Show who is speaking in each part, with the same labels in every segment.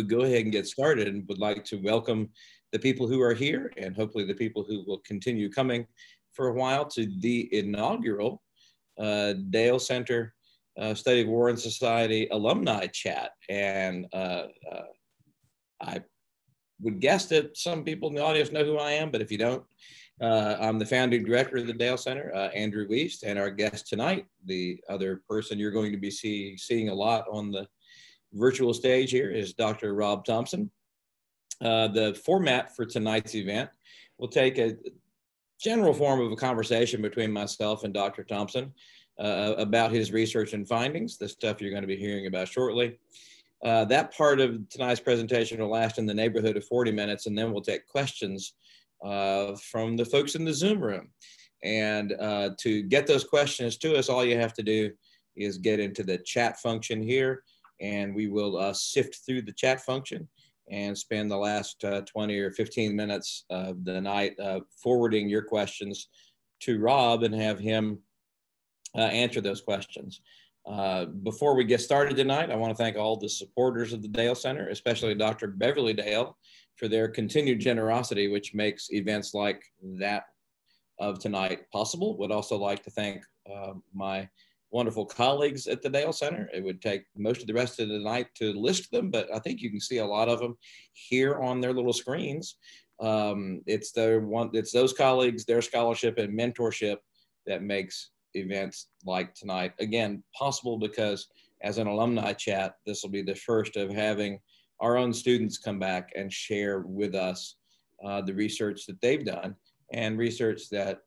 Speaker 1: we go ahead and get started and would like to welcome the people who are here and hopefully the people who will continue coming for a while to the inaugural uh, Dale Center uh, Study of War and Society alumni chat. And uh, uh, I would guess that some people in the audience know who I am, but if you don't, uh, I'm the founding director of the Dale Center, uh, Andrew Wiest, and our guest tonight, the other person you're going to be see, seeing a lot on the virtual stage here is Dr. Rob Thompson. Uh, the format for tonight's event will take a general form of a conversation between myself and Dr. Thompson uh, about his research and findings, the stuff you're going to be hearing about shortly. Uh, that part of tonight's presentation will last in the neighborhood of 40 minutes, and then we'll take questions uh, from the folks in the Zoom room. And uh, to get those questions to us, all you have to do is get into the chat function here, and we will uh, sift through the chat function and spend the last uh, 20 or 15 minutes of the night uh, forwarding your questions to Rob and have him uh, answer those questions. Uh, before we get started tonight, I want to thank all the supporters of the Dale Center, especially Dr. Beverly Dale, for their continued generosity, which makes events like that of tonight possible. Would also like to thank uh, my wonderful colleagues at the Dale Center. It would take most of the rest of the night to list them, but I think you can see a lot of them here on their little screens. Um, it's the one, it's those colleagues, their scholarship and mentorship that makes events like tonight again possible because as an alumni chat, this will be the first of having our own students come back and share with us uh, the research that they've done and research that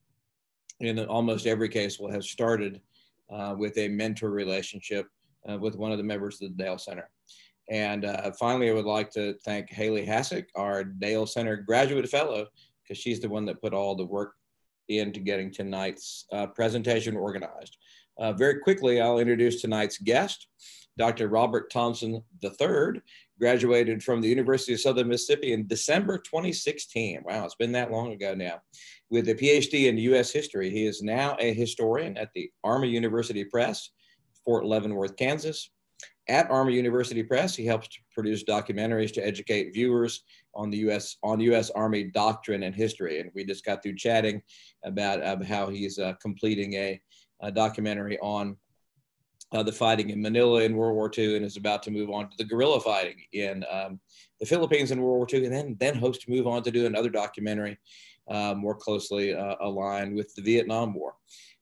Speaker 1: in almost every case will have started uh, with a mentor relationship uh, with one of the members of the Dale Center. And uh, finally, I would like to thank Haley Hassick, our Dale Center graduate fellow, because she's the one that put all the work into getting tonight's uh, presentation organized. Uh, very quickly, I'll introduce tonight's guest. Dr. Robert Thompson III graduated from the University of Southern Mississippi in December 2016. Wow, it's been that long ago now. With a PhD in US history, he is now a historian at the Army University Press, Fort Leavenworth, Kansas. At Army University Press, he helps to produce documentaries to educate viewers on the U.S. on U.S. Army doctrine and history. And we just got through chatting about how he's uh, completing a, a, documentary on uh, the fighting in Manila in World War II and is about to move on to the guerrilla fighting in um, the Philippines in World War II, and then then hopes to move on to do another documentary uh, more closely uh, aligned with the Vietnam War.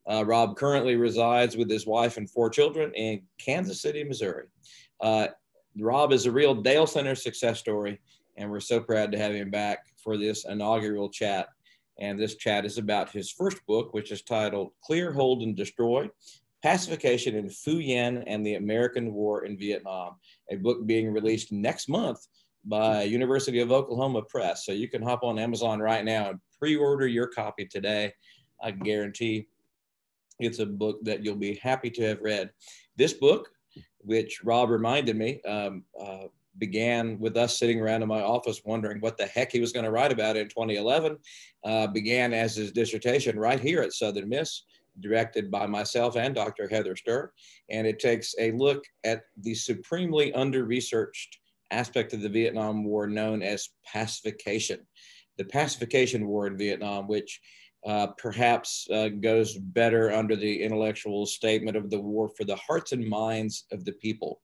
Speaker 1: Uh, Rob currently resides with his wife and four children in Kansas City, Missouri. Uh, Rob is a real Dale Center success story, and we're so proud to have him back for this inaugural chat. And this chat is about his first book, which is titled Clear, Hold, and Destroy Pacification in Yen and the American War in Vietnam, a book being released next month by University of Oklahoma Press. So you can hop on Amazon right now and pre-order your copy today. I guarantee it's a book that you'll be happy to have read. This book, which Rob reminded me, um, uh, began with us sitting around in my office wondering what the heck he was going to write about in 2011. Uh, began as his dissertation right here at Southern Miss, directed by myself and Dr. Heather Stur. And it takes a look at the supremely under researched aspect of the Vietnam War known as pacification. The pacification war in Vietnam, which uh, perhaps uh, goes better under the intellectual statement of the war for the hearts and minds of the people.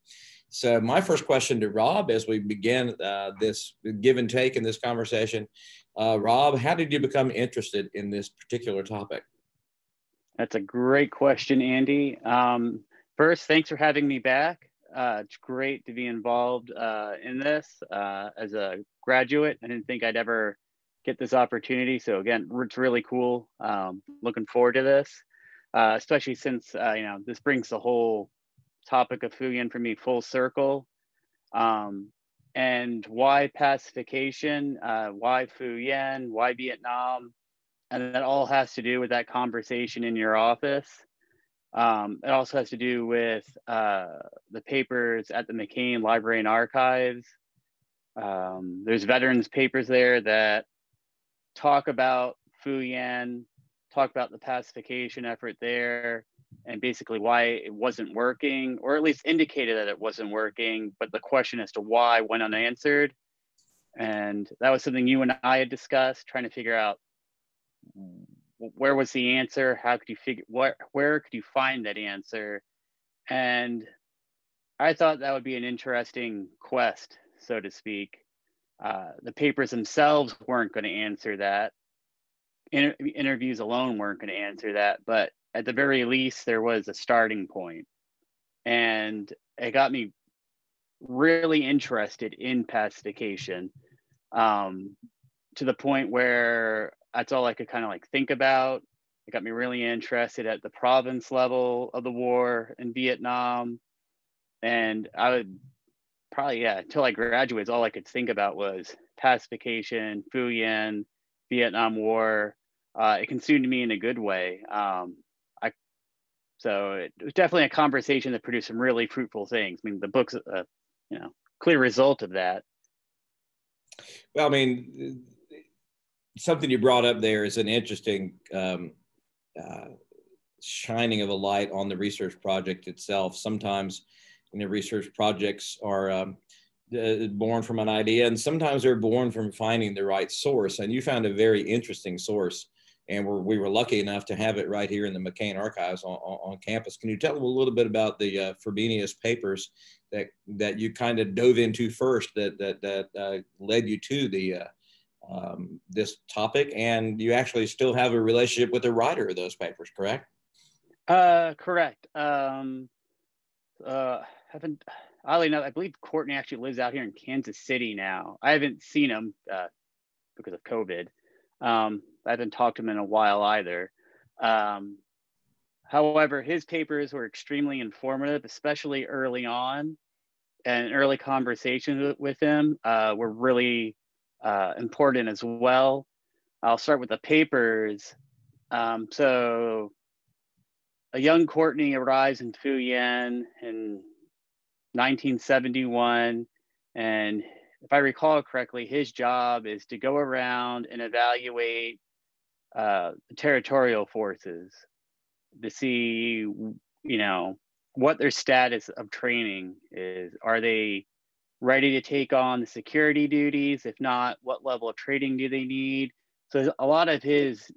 Speaker 1: So, my first question to Rob as we begin uh, this give and take in this conversation uh, Rob, how did you become interested in this particular topic?
Speaker 2: That's a great question, Andy. Um, first, thanks for having me back. Uh, it's great to be involved uh, in this as a graduate. I didn't think I'd ever get this opportunity. So again, it's really cool. Um, looking forward to this, uh, especially since uh, you know this brings the whole topic of Phu Yen for me full circle. Um, and why pacification? Uh, why Phu Yen? Why Vietnam? And that all has to do with that conversation in your office. Um, it also has to do with uh, the papers at the McCain Library and Archives. Um, there's veterans papers there that talk about Phu Yen, talk about the pacification effort there, and basically why it wasn't working, or at least indicated that it wasn't working. But the question as to why went unanswered. And that was something you and I had discussed, trying to figure out where was the answer, how could you figure what where could you find that answer, and I thought that would be an interesting quest, so to speak. Uh, the papers themselves weren't going to answer that. Inter- interviews alone weren't going to answer that, but at the very least, there was a starting point, and it got me really interested in pacification um, to the point where that's all I could kind of like think about. It got me really interested at the province level of the war in Vietnam. And I would probably, yeah, until I graduated, all I could think about was pacification, Phu Yen, Vietnam War. Uh, it consumed me in a good way. Um, I, so it was definitely a conversation that produced some really fruitful things. I mean, the book's a, you know, clear result of that.
Speaker 1: Well, I mean, something you brought up there is an interesting um, uh, shining of a light on the research project itself. Sometimes, you know, research projects are um, uh, born from an idea, and sometimes they're born from finding the right source. And you found a very interesting source, and we're, we were lucky enough to have it right here in the McCain Archives on, on, on campus. Can you tell them a little bit about the uh, Frobenius papers that that you kind of dove into first, that that that uh, led you to the uh, um, this topic, and you actually still have a relationship with the writer of those papers, correct?
Speaker 2: Uh, correct. Um, uh, haven't oddly enough, I believe Courtney actually lives out here in Kansas City now. I haven't seen him uh, because of COVID. Um, I haven't talked to him in a while either. Um, however, his papers were extremely informative, especially early on, and early conversations with him uh, were really uh, important as well. I'll start with the papers. Um, so, a young Courtney arrives in Yen in 1971. And if I recall correctly, his job is to go around and evaluate uh, territorial forces to see, you know, what their status of training is. Are they ready to take on the security duties? If not, what level of training do they need? So a lot of his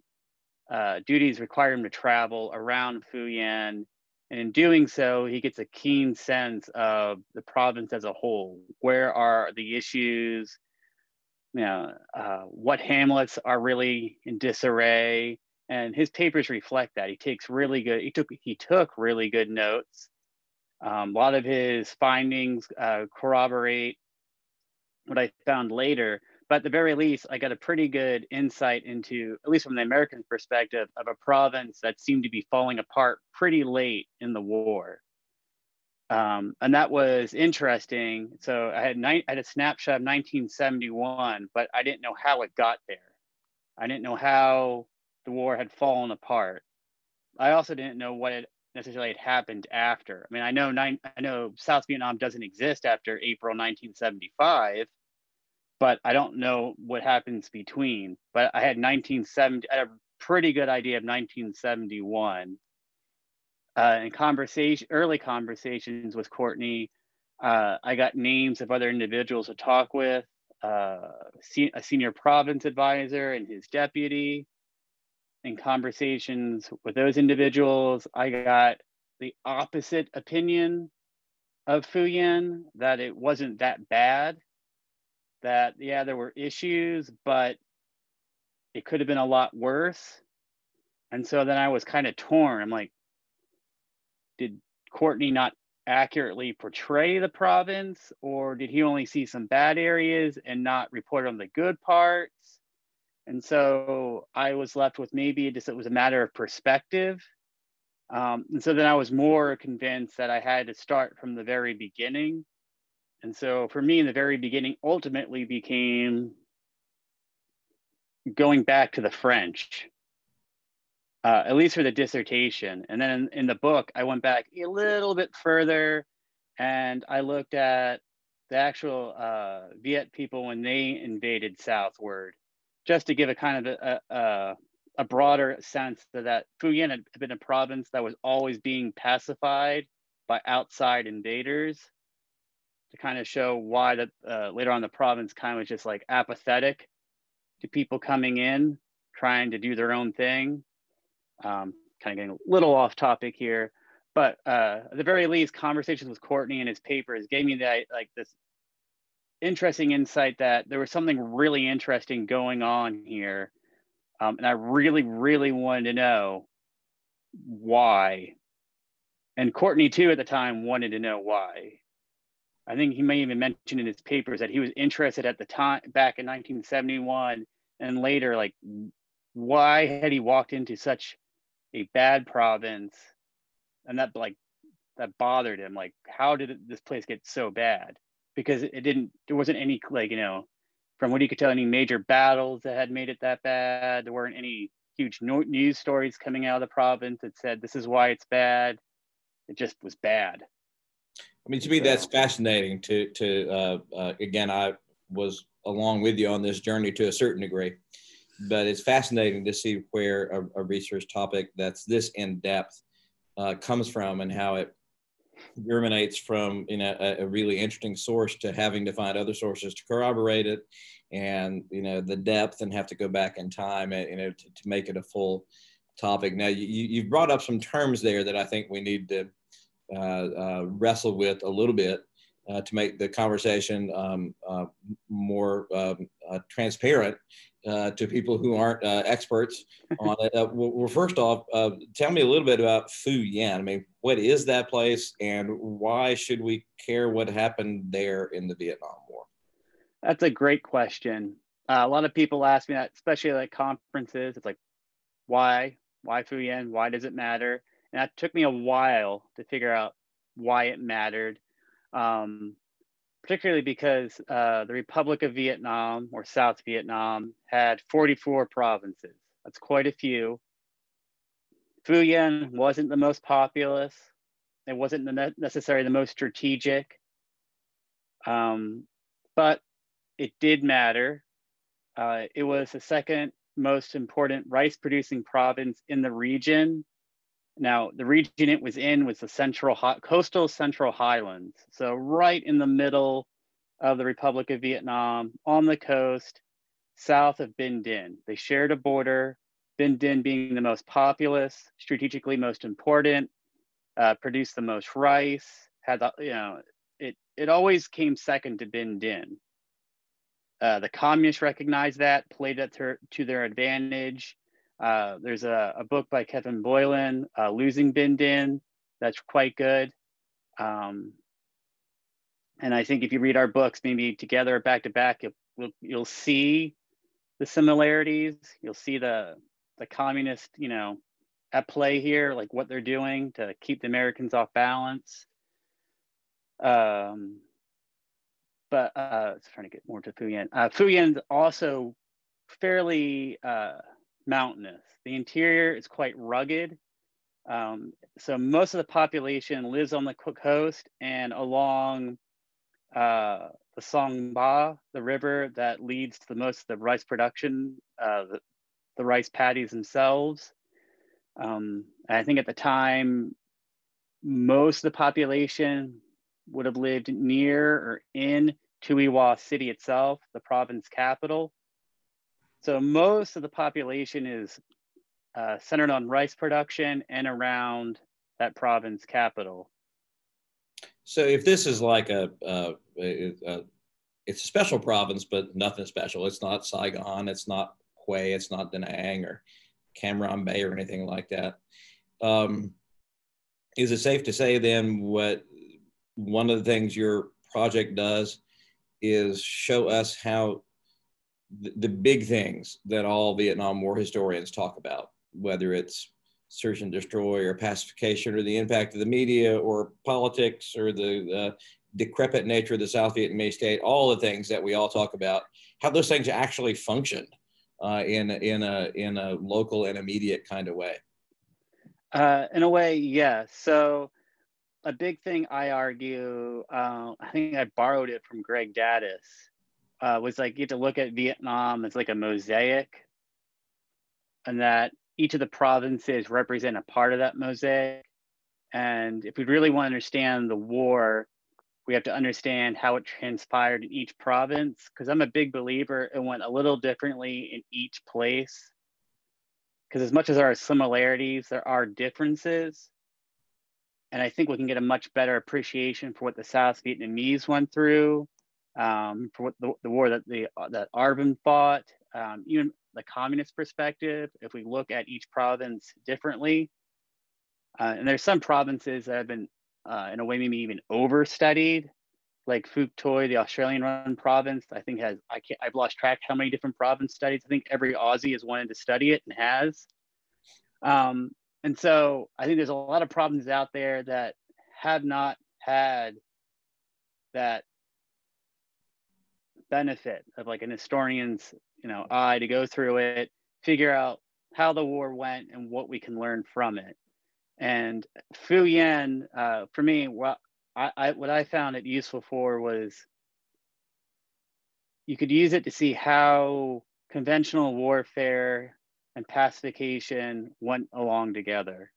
Speaker 2: uh, duties require him to travel around Yen. And in doing so, he gets a keen sense of the province as a whole. Where are the issues? You know, uh, what hamlets are really in disarray? And his papers reflect that. He takes really good. He took he took really good notes um, a lot of his findings uh, corroborate what I found later, but at the very least, I got a pretty good insight into, at least from the American perspective, of a province that seemed to be falling apart pretty late in the war. Um, and that was interesting. So I had, I had a snapshot of 1971, but I didn't know how it got there. I didn't know how the war had fallen apart. I also didn't know what it necessarily it happened after. I mean, I know nine, I know South Vietnam doesn't exist after April 1975, but I don't know what happens between. But I had 1970, I had a pretty good idea of 1971. Uh, in conversation, early conversations with Courtney, uh, I got names of other individuals to talk with, uh, a senior province advisor and his deputy, in conversations with those individuals, I got the opposite opinion of Phu Yen that it wasn't that bad. That, yeah, there were issues, but it could have been a lot worse. And so then I was kind of torn. I'm like, did Courtney not accurately portray the province, or did he only see some bad areas and not report on the good parts? And so I was left with maybe just it was a matter of perspective. Um, and so then I was more convinced that I had to start from the very beginning. And so for me, in the very beginning, ultimately became going back to the French, uh, at least for the dissertation. And then in, in the book, I went back a little bit further and I looked at the actual uh, Viet people when they invaded southward just to give a kind of a, a a broader sense that, that Phu Yen had been a province that was always being pacified by outside invaders to kind of show why that uh, later on the province kind of was just like apathetic to people coming in trying to do their own thing. Um, kind of getting a little off topic here but uh, at the very least conversations with courtney and his papers gave me that like this interesting insight that there was something really interesting going on here um, and i really really wanted to know why. And courtney too at the time wanted to know why. I think he may even mention in his papers that he was interested at the time back in 1971 and later, like, why had he walked into such a bad province? And that like that bothered him like how did this place get so bad because it didn't there wasn't any like you know from what he could tell any major battles that had made it that bad. There weren't any huge news stories coming out of the province that said this is why it's bad. It just was bad.
Speaker 1: I mean, to me, that's fascinating. To to uh, uh, again, I was along with you on this journey to a certain degree, but it's fascinating to see where a, a research topic that's this in depth uh, comes from and how it germinates from you know a, a, really interesting source to having to find other sources to corroborate it and you know the depth and have to go back in time and you know to, to make it a full topic. Now you, you've brought up some terms there that i think we need to uh, uh, wrestle with a little bit uh, to make the conversation um, more um, transparent to people who aren't uh, experts on it. well, first off, tell me a little bit about Phu Yen. I mean, what is that place and why should we care what happened there in the Vietnam War?
Speaker 2: That's a great question. Uh, a lot of people ask me that, especially at conferences. It's like, why? Why Phu Yen? Why does it matter? And that took me a while to figure out why it mattered, um, particularly because uh, the Republic of Vietnam or South Vietnam had 44 provinces. That's quite a few. Phu wasn't the most populous. It wasn't the necessarily the most strategic, um, but it did matter. Uh, it was the second most important rice producing province in the region now, the region it was in was the central coastal central highlands. So right in the middle of the Republic of Vietnam on the coast, south of Binh Dinh. They shared a border, Binh Dinh being the most populous, strategically most important, uh, produced the most rice, had the, you know, it, it always came second to Binh Dinh. Uh, the communists recognized that, played it to, to their advantage, uh, there's a, a, book by Kevin Boylan, uh, Losing Binh Dinh, that's quite good. Um, and I think if you read our books, maybe together back to back, you'll, you'll see the similarities. You'll see the, the communist, you know, at play here, like what they're doing to keep the Americans off balance. Um, but uh, it's trying to get more to Phu Yen. Uh, Phu Yen's also fairly uh, mountainous. The interior is quite rugged. Um, so most of the population lives on the coast and along uh, the Song Ba, the river that leads to the most of the rice production, uh, the, the, rice paddies themselves. Um, I think at the time, most of the population would have lived near or in Tuy Hoa City itself, the province capital. So most of the population is uh, centered on rice production and around that province capital.
Speaker 1: So if this is like a, a, a, it's a special province, but nothing special. It's not Saigon, it's not Hue, it's not Da Nang or Cam Ranh Bay or anything like that. Um, is it safe to say then what one of the things your project does is show us how the, the big things that all Vietnam War historians talk about, whether it's search and destroy or pacification or the impact of the media or politics or the uh, decrepit nature of the South Vietnamese state, all the things that we all talk about, how those things actually functioned uh, in, in, a, in a local and immediate kind of way.
Speaker 2: Uh, in a way, yeah. So a big thing I argue, uh, I think I borrowed it from Greg Daddis, uh, was like you have to look at Vietnam as like a mosaic. and that each of the provinces represent a part of that mosaic. And if we really want to understand the war, we have to understand how it transpired in each province. Because I'm a big believer it went a little differently in each place. Because as much as there are similarities, there are differences. And I think we can get a much better appreciation for what the South Vietnamese went through, um, for the, the war that the that ARVN fought, um, even the communist perspective, if we look at each province differently, uh, and there's some provinces that have been, uh, in a way, maybe even overstudied, like Tuy, the Australian run province, I think has, I can't, I've lost track how many different province studies. I think every Aussie has wanted to study it and has. Um, and so I think there's a lot of problems out there that have not had that benefit of like an historian's you know eye to go through it figure out how the war went and what we can learn from it and Phu Yen, uh, for me, what I, I, what I found it useful for was you could use it to see how conventional warfare and pacification went along together.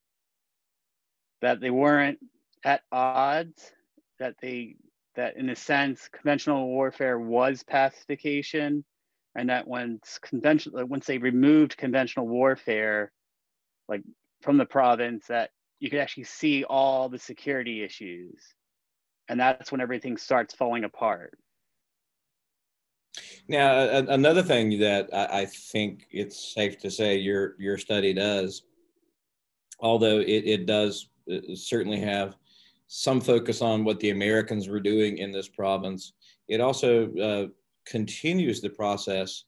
Speaker 2: That they weren't at odds, that they that in a sense conventional warfare was pacification and that once conventional once they removed conventional warfare like from the province that you could actually see all the security issues. And that's when everything starts falling apart.
Speaker 1: Now another thing that I think it's safe to say your your study does although it, it does uh, certainly have some focus on what the Americans were doing in this province. It also uh, continues the process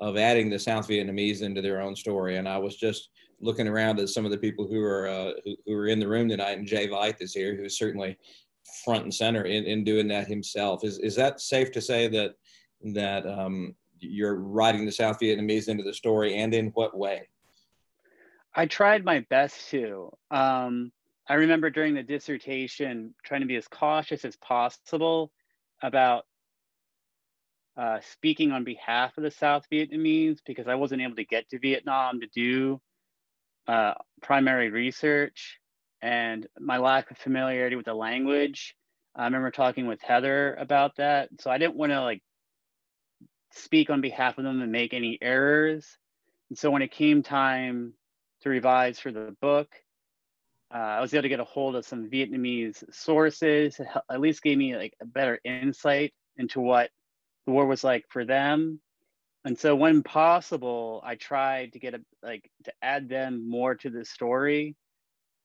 Speaker 1: of adding the South Vietnamese into their own story. And I was just looking around at some of the people who are uh, who, who, are in the room tonight, and Jay Veith is here, who's certainly front and center in, in doing that himself. Is is that safe to say that that um, you're writing the South Vietnamese into the story, and in what way?
Speaker 2: I tried my best to. Um, I remember during the dissertation trying to be as cautious as possible about uh, speaking on behalf of the South Vietnamese because I wasn't able to get to Vietnam to do uh, primary research and my lack of familiarity with the language. I remember talking with Heather about that. So I didn't want to like speak on behalf of them and make any errors. And so when it came time to revise for the book, uh, I was able to get a hold of some Vietnamese sources, at least gave me like a better insight into what the war was like for them. And so when possible, I tried to get a, like to add them more to the story.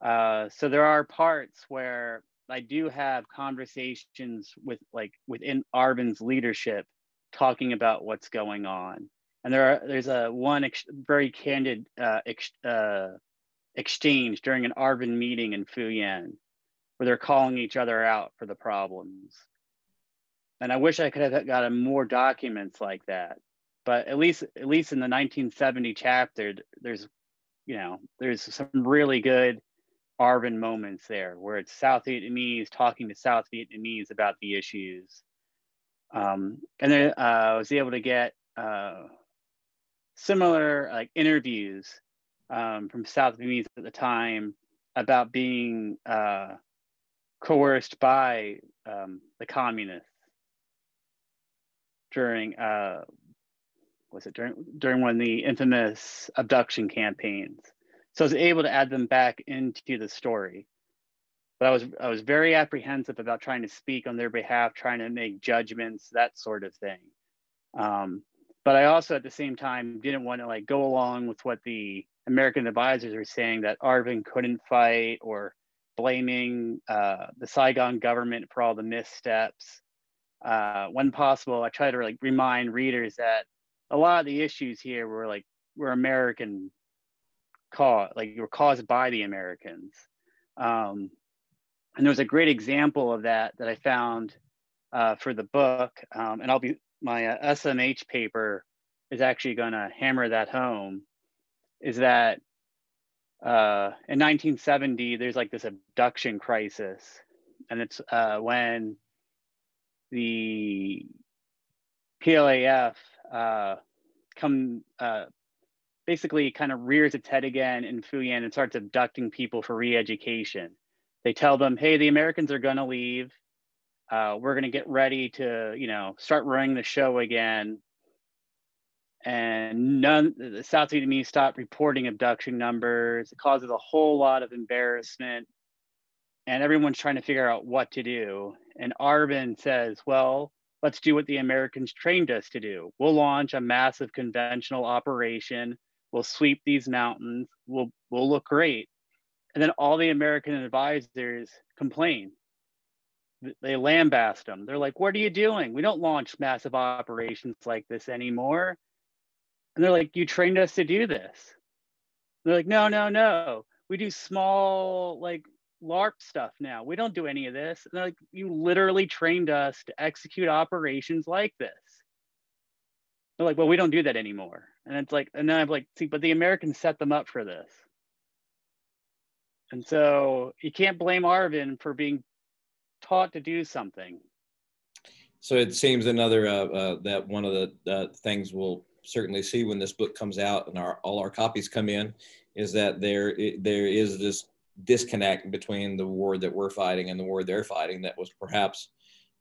Speaker 2: Uh, so there are parts where I do have conversations with like within ARVN's leadership talking about what's going on. And there are, there's a one ex- very candid uh, ex- uh, exchange during an ARVN meeting in Phu Yen, where they're calling each other out for the problems. And I wish I could have gotten more documents like that. But at least at least in the 1970 chapter, there's you know, there's some really good ARVN moments there where it's South Vietnamese talking to South Vietnamese about the issues. Um, and then uh, I was able to get uh, similar like interviews um, from South Vietnamese at the time about being uh, coerced by um, the communists during uh, was it during during one of the infamous abduction campaigns. So I was able to add them back into the story. But I was I was very apprehensive about trying to speak on their behalf, trying to make judgments, that sort of thing. Um, but I also at the same time didn't want to like go along with what the American advisors are saying that ARVN couldn't fight or blaming uh, the Saigon government for all the missteps. Uh, when possible, I try to like remind readers that a lot of the issues here were like were American caused, like were caused by the Americans. Um, and there was a great example of that that I found uh, for the book. Um, and I'll be my SMH paper is actually going to hammer that home is that uh, in 1970, there's like this abduction crisis. And it's uh, when the PLAF uh, come uh, basically kind of rears its head again in Phu Yen and starts abducting people for re-education. They tell them, "Hey, the Americans are going to leave. Uh, we're going to get ready to, you know, start running the show again." And none, the South Vietnamese stop reporting abduction numbers. It causes a whole lot of embarrassment, and everyone's trying to figure out what to do. And ARVN says, "Well, let's do what the Americans trained us to do. We'll launch a massive conventional operation. We'll sweep these mountains. We'll we'll look great. And then all the American advisors complain. They lambast them. They're like, "What are you doing? We don't launch massive operations like this anymore." And they're like, "You trained us to do this." They're like, "No, no, no. We do small like LARP stuff now. We don't do any of this. And they're like, you literally trained us to execute operations like this. They're like, well, we don't do that anymore. And it's like, and then I'm like, see, but the Americans set them up for this. And so you can't blame ARVN for being taught to do something.
Speaker 1: So it seems another uh, uh, that one of the uh, things we'll certainly see when this book comes out and our all our copies come in is that there there is this disconnect between the war that we're fighting and the war they're fighting that was perhaps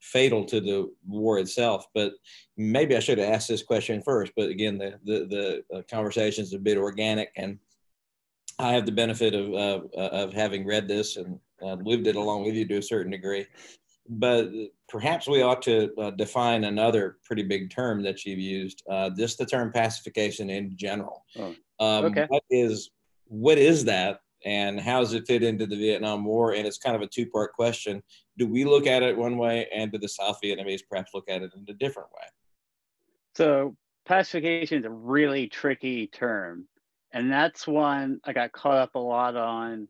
Speaker 1: fatal to the war itself. But maybe I should have asked this question first. But again, the the, the uh, conversation is a bit organic, and I have the benefit of uh, of having read this and uh, lived it along with you to a certain degree. But perhaps we ought to uh, define another pretty big term that you've used. Uh, just the term pacification in general. Oh, um, okay. What is what is that? and how does it fit into the Vietnam War? And it's kind of a two part question. Do we look at it one way, and do the South Vietnamese perhaps look at it in a different way?
Speaker 2: So, pacification is a really tricky term. And that's one I got caught up a lot on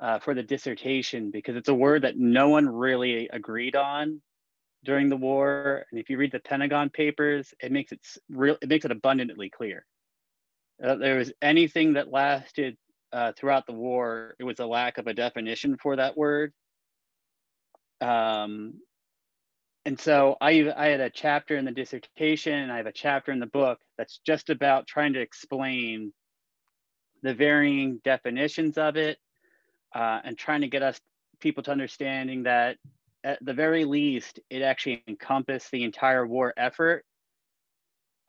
Speaker 2: uh, for the dissertation because it's a word that no one really agreed on during the war. And if you read the Pentagon papers, it makes it real. It makes it abundantly clear. Uh, there was anything that lasted uh, throughout the war, it was a lack of a definition for that word. Um, and so I, I had a chapter in the dissertation and I have a chapter in the book that's just about trying to explain the varying definitions of it uh, and trying to get us people to understanding that at the very least, it actually encompassed the entire war effort.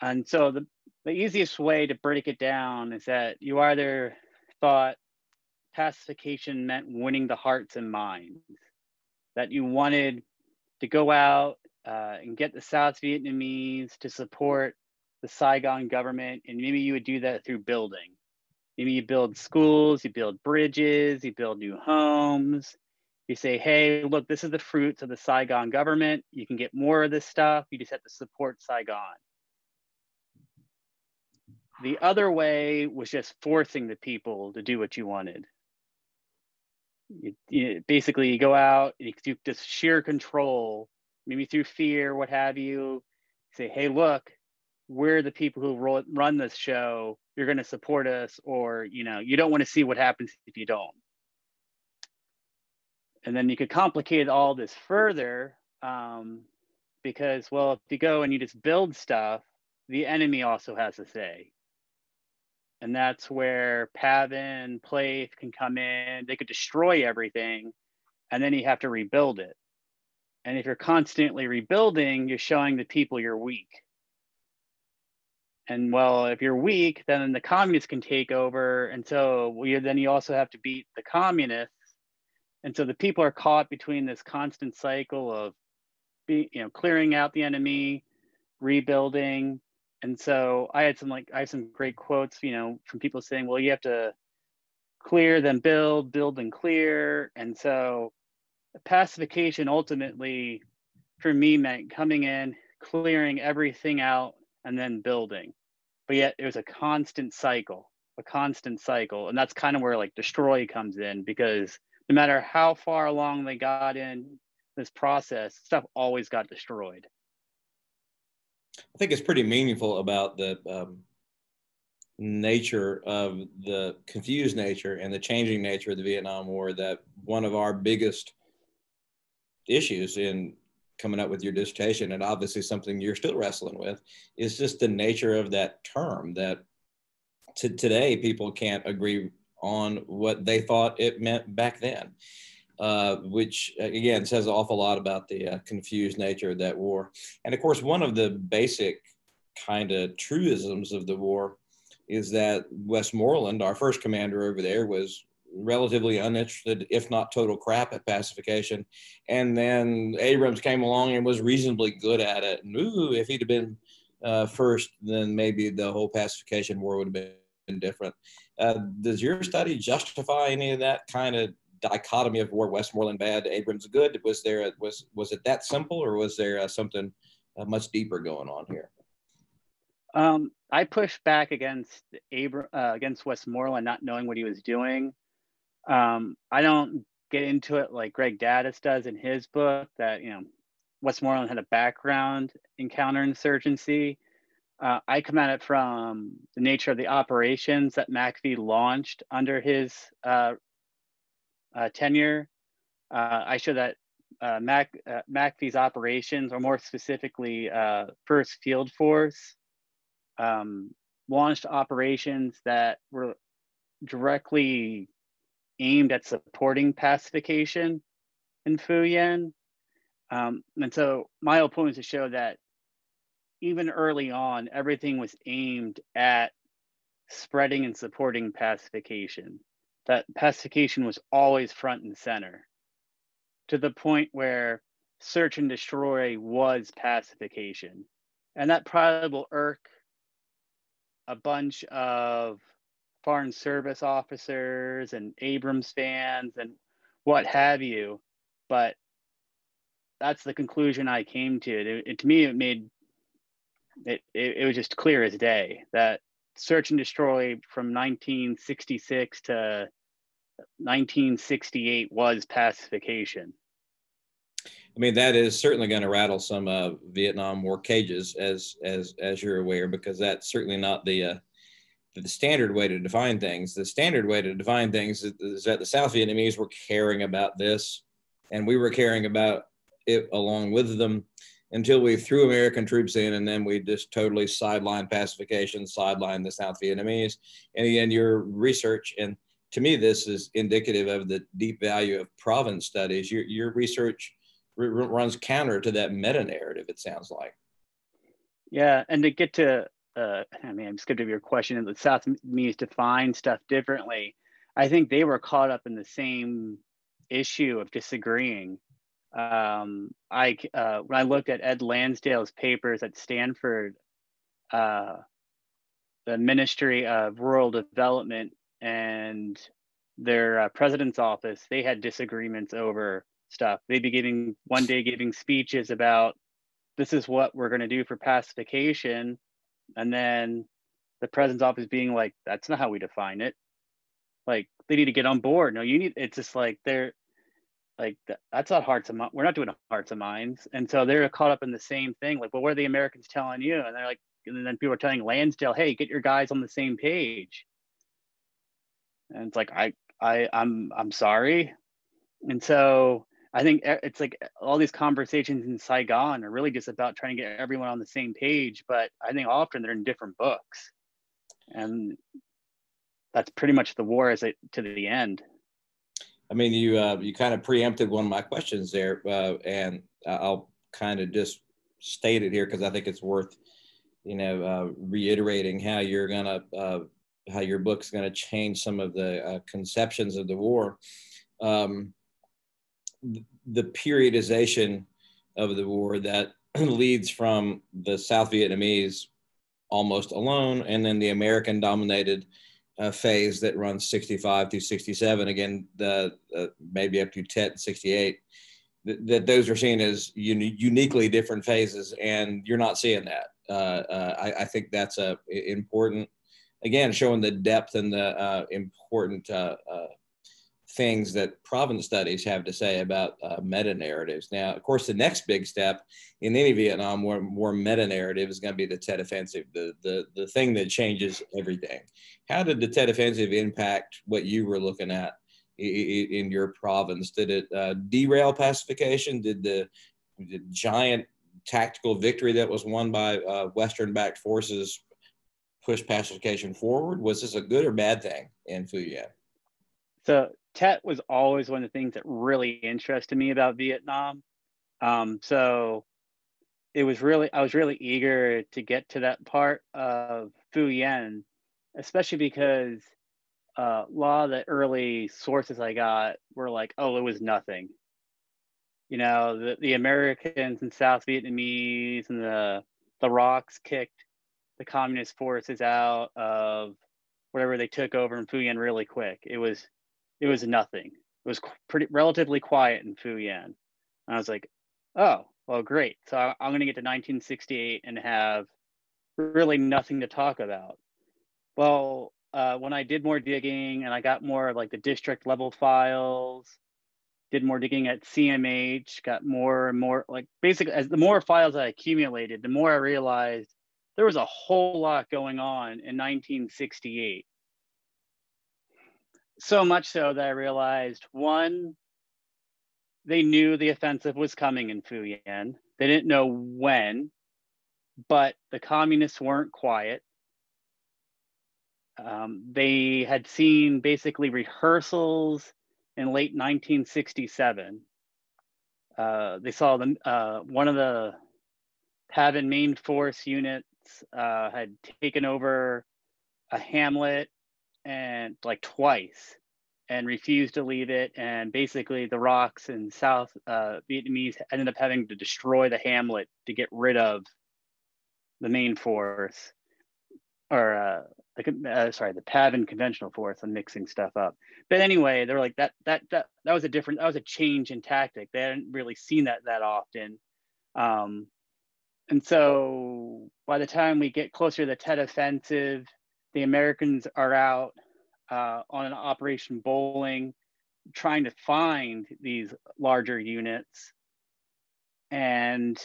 Speaker 2: And so the, the easiest way to break it down is that you either thought pacification meant winning the hearts and minds, that you wanted to go out uh, and get the South Vietnamese to support the Saigon government, and maybe you would do that through building. Maybe you build schools, you build bridges, you build new homes. You say, hey, look, this is the fruits of the Saigon government. You can get more of this stuff. You just have to support Saigon. The other way was just forcing the people to do what you wanted. You, you, basically, you go out, and you do just sheer control, maybe through fear, what have you. Say, hey, look, we're the people who run this show. You're going to support us, or you know, you don't want to see what happens if you don't. And then you could complicate all this further um, because, well, if you go and you just build stuff, the enemy also has a say and that's where PAVN PLAF can come in. They could destroy everything, and then you have to rebuild it. And if you're constantly rebuilding, you're showing the people you're weak. And well, if you're weak, then the communists can take over, and so then you also have to beat the communists. And so the people are caught between this constant cycle of, be, you know, clearing out the enemy, rebuilding, and so I had some like I have some great quotes, you know, from people saying, well, you have to clear then build, build and clear. And so pacification ultimately for me meant coming in, clearing everything out, and then building. But yet it was a constant cycle, a constant cycle. And that's kind of where like destroy comes in because no matter how far along they got in this process, stuff always got destroyed.
Speaker 1: I think it's pretty meaningful about the um, nature of the confused nature and the changing nature of the Vietnam War that one of our biggest issues in coming up with your dissertation and obviously something you're still wrestling with is just the nature of that term that to today, people can't agree on what they thought it meant back then, uh, which again says an awful lot about the uh, confused nature of that war. And of course, one of the basic kind of truisms of the war is that Westmoreland, our first commander over there, was relatively uninterested, if not total crap at pacification. And then Abrams came along and was reasonably good at it. And ooh, if he'd have been uh, first, then maybe the whole pacification war would have been different. Uh, does your study justify any of that kind of dichotomy of war, Westmoreland bad, Abrams good? Was there was was it that simple, or was there uh, something uh, much deeper going on here?
Speaker 2: Um, I pushed back against Abram uh, against Westmoreland not knowing what he was doing. Um, I don't get into it like Greg Daddis does in his book that you know Westmoreland had a background in counterinsurgency. Uh, I come at it from the nature of the operations that MACV launched under his uh, uh, tenure. Uh, I show that uh, Mac, uh, MACV's operations, or more specifically, First Field Force, um, launched operations that were directly aimed at supporting pacification in Phu Yen. Um, and so my whole point is to show that even early on, everything was aimed at spreading and supporting pacification. That pacification was always front and center to the point where search and destroy was pacification. And that probably will irk a bunch of foreign service officers and Abrams fans and what have you. But that's the conclusion I came to. It, it, to me, it made it, it, it was just clear as day that search and destroy from 1966 to 1968 was pacification.
Speaker 1: I mean, that is certainly going to rattle some uh, Vietnam War cages, as as as you're aware, because that's certainly not the uh, the standard way to define things. The standard way to define things is, is that the South Vietnamese were caring about this, and we were caring about it along with them until we threw American troops in, and then we just totally sidelined pacification, sidelined the South Vietnamese. And again, your research, and to me, this is indicative of the deep value of province studies. Your, your research runs counter to that meta narrative, it sounds like.
Speaker 2: Yeah, and to get to, uh, I mean, I'm skipped over your question, the South Vietnamese define stuff differently. I think they were caught up in the same issue of disagreeing um, I uh, when I looked at Ed Lansdale's papers at Stanford, uh, the Ministry of Rural Development and their uh, president's office, they had disagreements over stuff. They'd be giving one day giving speeches about this is what we're going to do for pacification, and then the president's office being like, that's not how we define it. Like they need to get on board. No, you need. It's just like they're like that's not hearts of mind. We're not doing hearts of minds. And so they're caught up in the same thing. Like, well, what are the Americans telling you? And they're like, and then people are telling Lansdale, hey, get your guys on the same page. And it's like, I, I, I'm, I'm sorry. And so I think it's like all these conversations in Saigon are really just about trying to get everyone on the same page. But I think often they're in different books. And that's pretty much the war as it to the end.
Speaker 1: I mean, you uh, you kind of preempted one of my questions there, uh, and I'll kind of just state it here because I think it's worth, you know, uh, reiterating how you're gonna uh, how your book's gonna change some of the uh, conceptions of the war. Um, the periodization of the war that leads from the South Vietnamese almost alone, and then the American dominated uh, phase that runs 65 through 67, again, the, uh, maybe up to Tet 68, th- that those are seen as uni- uniquely different phases, and you're not seeing that. Uh, uh I, I, think that's a important, again, showing the depth and the uh, important uh, things that province studies have to say about uh, meta narratives. Now, of course, the next big step in any Vietnam War, war meta narrative is going to be the Tet Offensive, the, the, the thing that changes everything. How did the Tet Offensive impact what you were looking at in your province? Did it uh, derail pacification? Did the, the, giant tactical victory that was won by uh, Western backed forces push pacification forward? Was this a good or bad thing in Phu
Speaker 2: So Tet was always one of the things that really interested me about Vietnam. Um, so it was really I was really eager to get to that part of Phu Yen, especially because uh, a lot of the early sources I got were like, oh, it was nothing. You know, the, the Americans and South Vietnamese and the the ROKs kicked the communist forces out of whatever they took over in Phu Yen really quick. It was it was nothing. It was pretty relatively quiet in Yen. And I was like, oh, well, great. So I'm going to get to 1968 and have really nothing to talk about. Well, uh, when I did more digging and I got more like the district level files, did more digging at CMH, got more and more like basically as the more files I accumulated, the more I realized there was a whole lot going on in 1968. So much so that I realized one, they knew the offensive was coming in Yen. They didn't know when, but the communists weren't quiet. Um, they had seen basically rehearsals in late 1967. Uh, they saw the, uh, one of the PAVN main force units uh, had taken over a hamlet and like twice and refused to leave it. And basically, the ROKs and South uh, Vietnamese ended up having to destroy the hamlet to get rid of the main force, or uh, the uh, sorry, the PAVN conventional force. I'm mixing stuff up. But anyway, they're like that. That that that was a different. That was a change in tactic. They hadn't really seen that that often. Um, and so by the time we get closer to the Tet offensive, the Americans are out uh, on an Operation Bolling, trying to find these larger units. And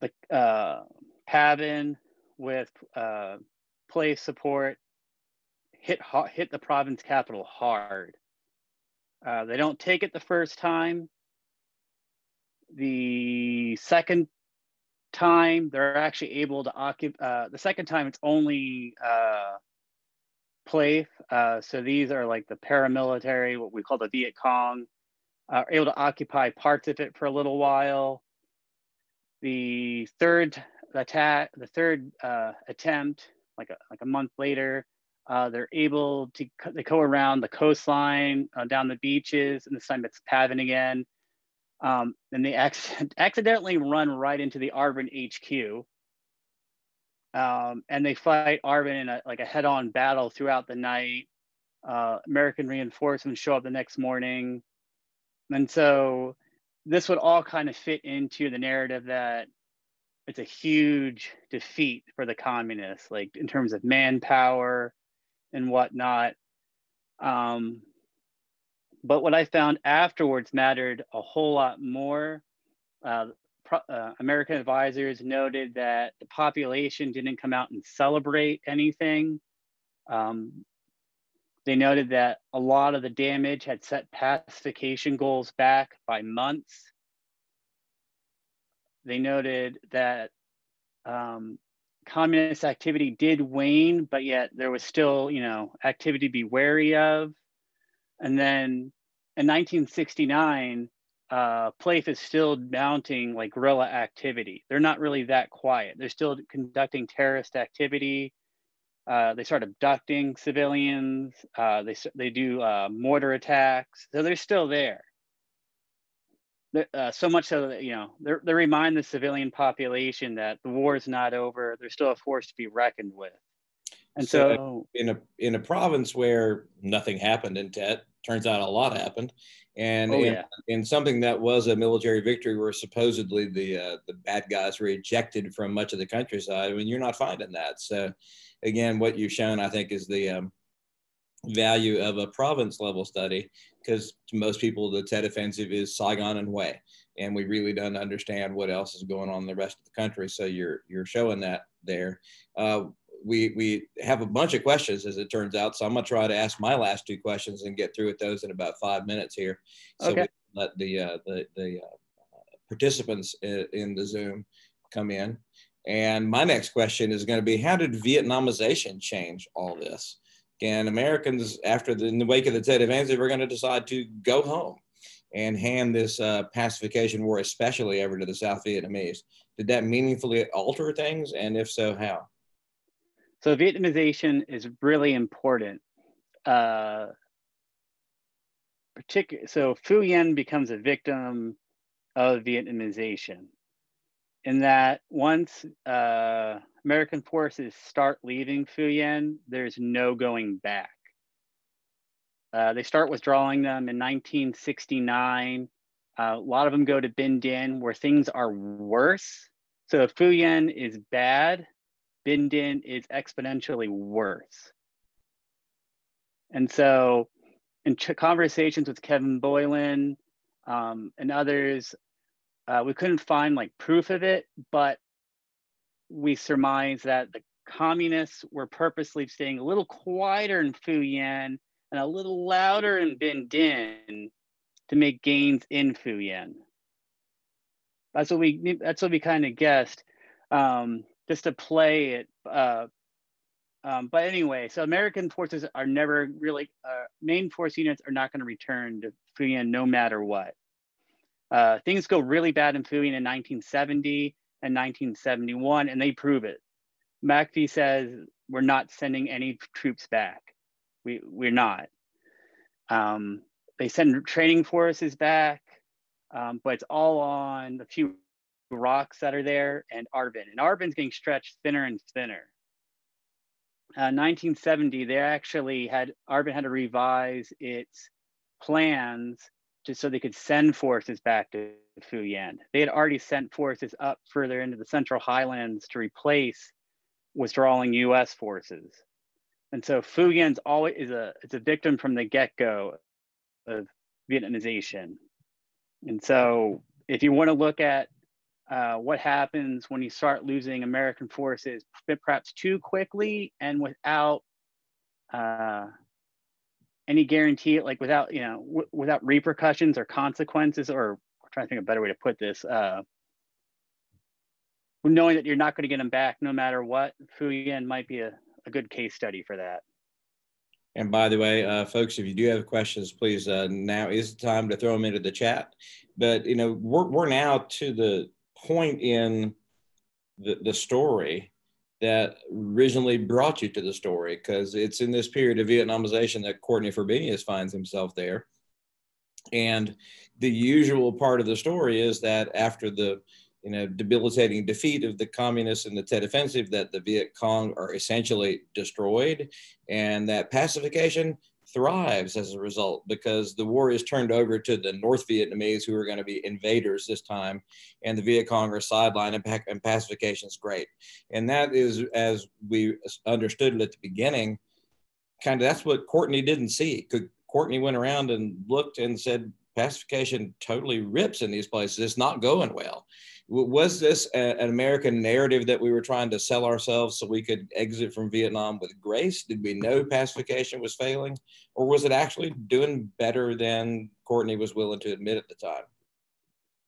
Speaker 2: the uh, PAVN with uh, PLAF support hit hit the province capital hard. Uh, they don't take it the first time. The second time they're actually able to occupy. Uh, the second time it's only uh, PLAF. Uh, so these are like the paramilitary, what we call the Viet Cong, are able to occupy parts of it for a little while. The third attack, the third uh, attempt, like a, like a month later, uh, they're able to they go around the coastline, uh, down the beaches, and this time it's PAVN again. Um, and they ac- accidentally run right into the ARVN HQ. Um, and they fight ARVN in a, like a head-on battle throughout the night. Uh, American reinforcements show up the next morning. And so this would all kind of fit into the narrative that it's a huge defeat for the communists, like in terms of manpower and whatnot. Um, but what I found afterwards mattered a whole lot more. Uh, uh, American advisors noted that the population didn't come out and celebrate anything. Um, they noted that a lot of the damage had set pacification goals back by months. They noted that um, communist activity did wane, but yet there was still, you know, activity to be wary of. And then in 1969, uh, PLAF is still mounting like guerrilla activity. They're not really that quiet. They're still conducting terrorist activity. Uh, they start abducting civilians. Uh, they they do uh, mortar attacks. So they're still there. Uh, so much so that you know they remind the civilian population that the war is not over. They're still a force to be reckoned with. And so, so
Speaker 1: in a in a province where nothing happened in Tet, turns out a lot happened. And oh, in, yeah. in, something that was a military victory where supposedly the uh, the bad guys were ejected from much of the countryside, I mean, you're not finding that. So again, what you've shown, I think, is the um, value of a province level study because to most people the Tet offensive is Saigon and Hue and we really don't understand what else is going on in the rest of the country so you're you're showing that there uh, we we have a bunch of questions as it turns out so I'm gonna try to ask my last two questions and get through with those in about five minutes here so okay. we let the uh, the, the uh, participants in, in the Zoom come in And my next question is going to be how did Vietnamization change all this? And Americans, after the, in the wake of the Tet Offensive, are going to decide to go home and hand this uh, pacification war, especially over to the South Vietnamese. Did that meaningfully alter things? And if so, how?
Speaker 2: So Vietnamization is really important. Uh, particular, so Phu Yen becomes a victim of Vietnamization in that once uh, American forces start leaving Phu Yen, there's no going back. Uh, they start withdrawing them in 1969. Uh, a lot of them go to Binh Dinh where things are worse. So Phu Yen is bad, Binh Dinh is exponentially worse. And so in conversations with Kevin Boylan um, and others, uh, we couldn't find like proof of it, but we surmise that the communists were purposely staying a little quieter in Yen and a little louder in Binh Dinh to make gains in Yen. That's what we that's what we kind of guessed, um, just to play it. Uh, um, but anyway, so American forces are never really uh, main force units are not going to return to Yen no matter what. Uh, things go really bad in Yen in 1970 and 1971, and they prove it. MACV says we're not sending any troops back. We, we're not. Um, they send training forces back, um, but it's all on a few ROKs that are there and ARVN. And ARVN's getting stretched thinner and thinner. Uh, 1970, they actually had, ARVN had to revise its plans just so they could send forces back to Yen. They had already sent forces up further into the Central Highlands to replace withdrawing U.S. forces. And so Yen's always is a it's a victim from the get-go of Vietnamization. And so if you want to look at uh, what happens when you start losing American forces perhaps too quickly and without uh, any guarantee, like without, you know, w- without repercussions or consequences, or I'm trying to think of a better way to put this, uh, knowing that you're not going to get them back no matter what, Phu Yen might be a, a good case study for that.
Speaker 1: And by the way, uh, folks, if you do have questions, please uh, now is the time to throw them into the chat. But you know, we're we're now to the point in the, the story that originally brought you to the story because it's in this period of Vietnamization that Courtney Frobenius finds himself there. And the usual part of the story is that after the you know debilitating defeat of the communists in the Tet Offensive, that the Viet Cong are essentially destroyed, and that pacification thrives as a result because the war is turned over to the North Vietnamese who are going to be invaders this time, and the Viet Cong are sidelined, and, and pacification is great. And that is, as we understood it at the beginning, kind of that's what Courtney didn't see. Courtney went around and looked and said, pacification totally rips in these places. It's not going well was this a, an American narrative that we were trying to sell ourselves so we could exit from Vietnam with grace? Did we know pacification was failing, or was it actually doing better than Courtney was willing to admit at the time?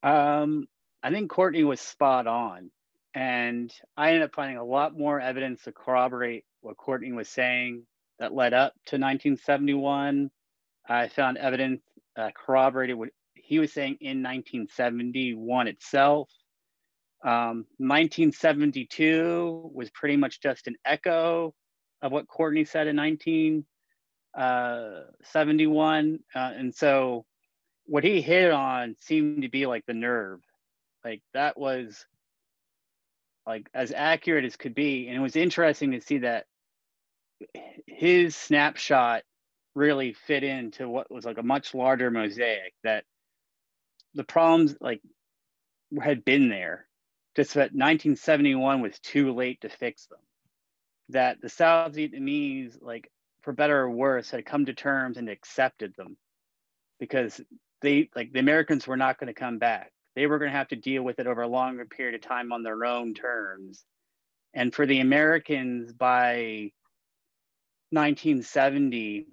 Speaker 2: Um, I think Courtney was spot on, and I ended up finding a lot more evidence to corroborate what Courtney was saying that led up to 1971. I found evidence uh, corroborated what he was saying in 1971 itself. Um, 1972 was pretty much just an echo of what Courtney said in 1971. Uh, uh, and so what he hit on seemed to be like the nerve. Like that was like as accurate as could be. And it was interesting to see that his snapshot really fit into what was like a much larger mosaic that the problems like had been there just that 1971 was too late to fix them. That the South Vietnamese, like for better or worse, had come to terms and accepted them because they, like the Americans were not going to come back. They were going to have to deal with it over a longer period of time on their own terms. And for the Americans by 1970,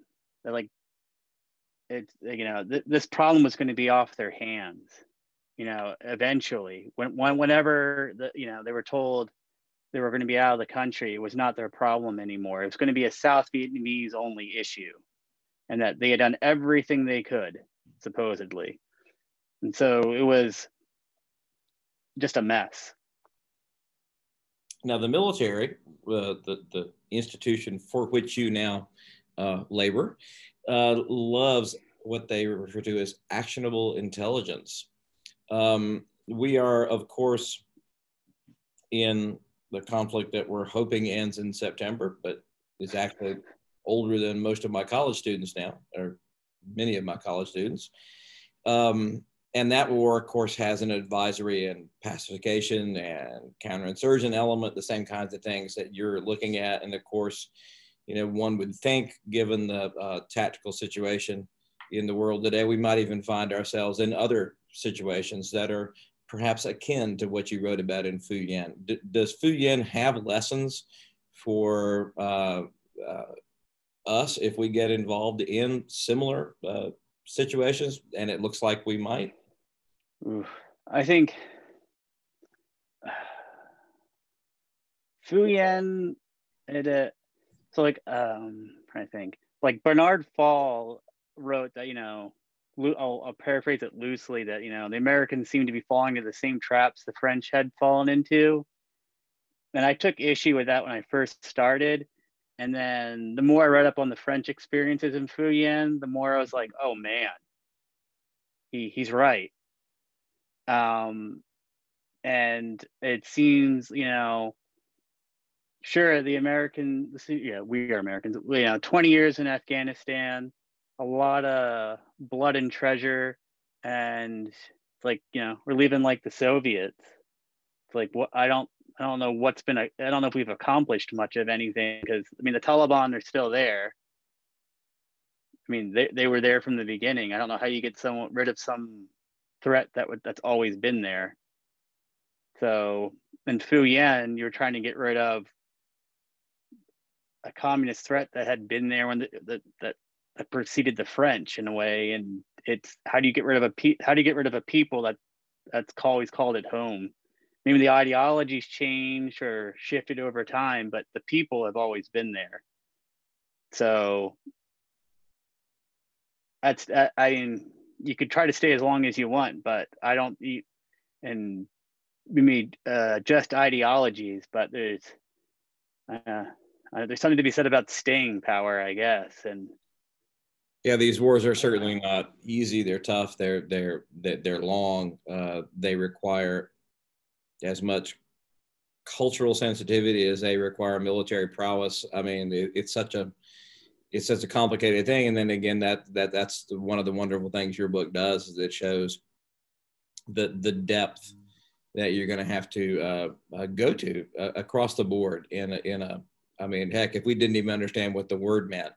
Speaker 2: like it's you know th- this problem was going to be off their hands you know, eventually when, when whenever the, you know, they were told they were going to be out of the country it was not their problem anymore. It was going to be a South Vietnamese only issue, and that they had done everything they could, supposedly. And so it was just a mess.
Speaker 1: Now, the military, uh, the, the institution for which you now uh, labor, uh, loves what they refer to as actionable intelligence. Um, we are, of course, in the conflict that we're hoping ends in September, but is actually older than most of my college students now, or many of my college students. Um, and that war, of course, has an advisory and pacification and counterinsurgent element, the same kinds of things that you're looking at. And of course, you know, one would think, given the uh, tactical situation in the world today, we might even find ourselves in other situations that are perhaps akin to what you wrote about in Yen. D- does Phu Yen have lessons for uh, uh, us if we get involved in similar uh, situations? And it looks like we might.
Speaker 2: I think Yen, it, uh, so like, um, to think, like Bernard Fall wrote that, you know, I'll, I'll, paraphrase it loosely that you know the Americans seem to be falling into the same traps the French had fallen into, and I took issue with that when I first started. And then the more I read up on the French experiences in Yen, the more I was like, oh man, he he's right. Um, and it seems you know, sure the American, yeah, we are Americans. You know, 20 years in Afghanistan a lot of blood and treasure and like you know we're leaving like the soviets. It's like what i don't i don't know what's been i don't know if we've accomplished much of anything because i mean the taliban are still there. I mean they, they were there from the beginning. I don't know how you get someone rid of some threat that would that's always been there. So in Yen, you're trying to get rid of a communist threat that had been there when the, the, that preceded the French in a way. And it's how do you get rid of a pe- how do you get rid of a people that that's always called it home? Maybe the ideologies changed or shifted over time, but the people have always been there. So that's I mean you could try to stay as long as you want, but I don't eat and we made uh, just ideologies, but there's uh, uh, there's something to be said about staying power, I guess, and
Speaker 1: yeah, these wars are certainly not easy. They're tough. They're they're they're long. Uh, they require as much cultural sensitivity as they require military prowess. I mean, it, it's such a it's such a complicated thing. And then again, that that that's the, one of the wonderful things your book does is it shows the the depth that you're going to have to uh, uh, go to uh, across the board in a, in a. I mean, heck, if we didn't even understand what the word meant,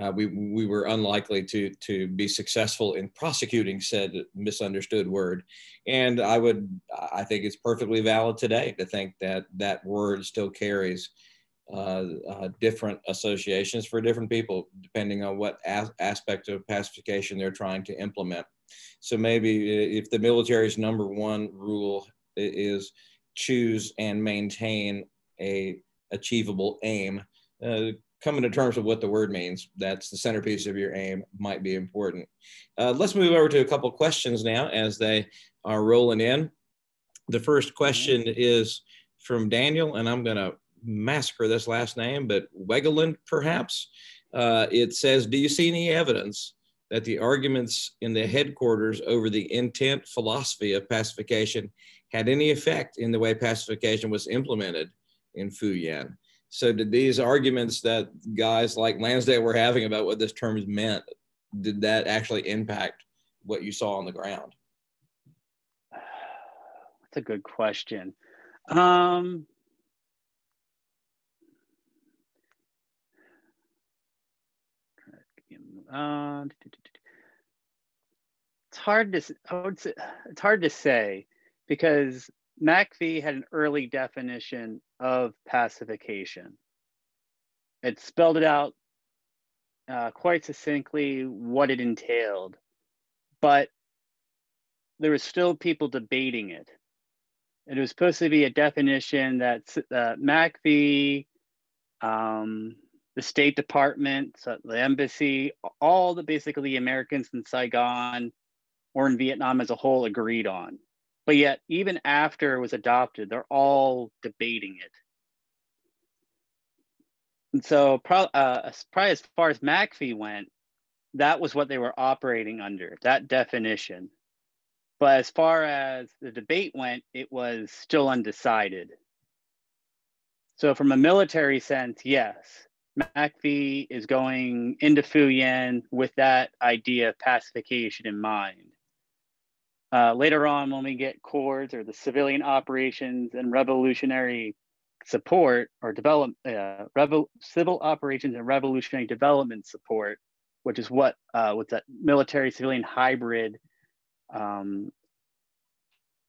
Speaker 1: uh, we, we were unlikely to, to be successful in prosecuting said misunderstood word. And I would, I think it's perfectly valid today to think that that word still carries uh, uh, different associations for different people, depending on what as aspect of pacification they're trying to implement. So maybe if the military's number one rule is choose and maintain a achievable aim, uh, coming to terms with what the word means. That's the centerpiece of your aim might be important. Uh, let's move over to a couple questions now as they are rolling in. The first question is from Daniel, and I'm going to massacre this last name, but Wegeland perhaps. Uh, it says, do you see any evidence that the arguments in the headquarters over the intent philosophy of pacification had any effect in the way pacification was implemented in Yen? So did these arguments that guys like Lansdale were having about what this term meant, did that actually impact what you saw on the ground?
Speaker 2: That's a good question. Um, uh, it's hard to it's hard to say because MACV had an early definition of pacification. It spelled it out uh, quite succinctly what it entailed, but there were still people debating it. It was supposed to be a definition that uh, um, the State Department, so the embassy, all the basically Americans in Saigon or in Vietnam as a whole agreed on. But yet, even after it was adopted, they're all debating it. And so, uh, probably as far as MACV went, that was what they were operating under, that definition. But as far as the debate went, it was still undecided. So, from a military sense, yes, MACV is going into Phu Yen with that idea of pacification in mind. Uh, later on, when we get CORDS or the civilian operations and revolutionary support or develop uh, civil operations and revolutionary development support, which is what uh, what's that military civilian hybrid um,